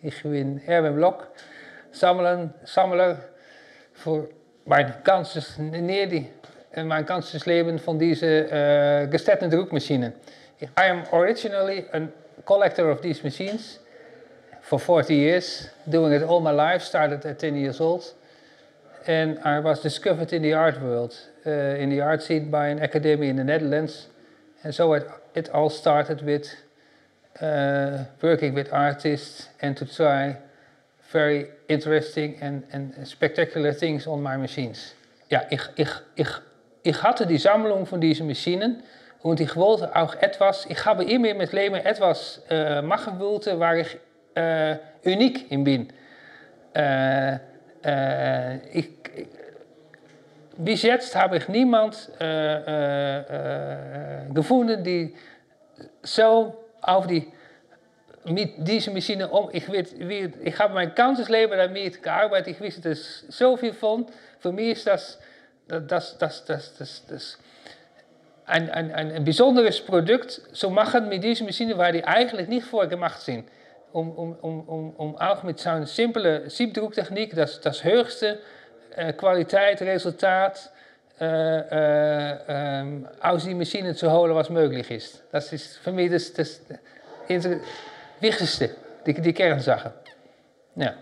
Ich bin Erwin Block, Sammler, Sammler für mein ganzes, nee, die, mein ganzes Leben von diesen uh, gestettete Druckmaschinen. I am originally a collector of these machines for 40 years, doing it all my life, started at 10 years old. And I was discovered in the art world, uh, in the art scene by an academy in the Netherlands. And so it, it all started with uh, working with artists and to try very interesting and, and spectacular things on my machines. Ja, ich, ich, ich, ich hatte die Sammlung von diesen Maschinen und ich wollte auch etwas, ich habe immer mit Leben etwas äh, machen wollte, waar ich äh, uniek in bin. Äh, äh, ich, bis jetzt habe ich niemand äh, gefunden die so auf die mit diese Maschine um. Ich, weet, wie, ich habe mein ganzes Leben damit gearbeitet. Ich wusste das so viel von. Für mich ist das, das, das, das, das, das ein, ein, ein, ein besonderes Produkt zu machen mit dieser Maschine, waar die eigentlich nicht vorgemacht sind. Um, um, um, um, um auch mit zo'n simpele Siebdrucktechniek das, das höchste äh, Qualität, Resultat äh, äh, aus die Maschine zu holen, was. Das ist für mich das, das, das wichtigste, die, die Kernsache. Ja.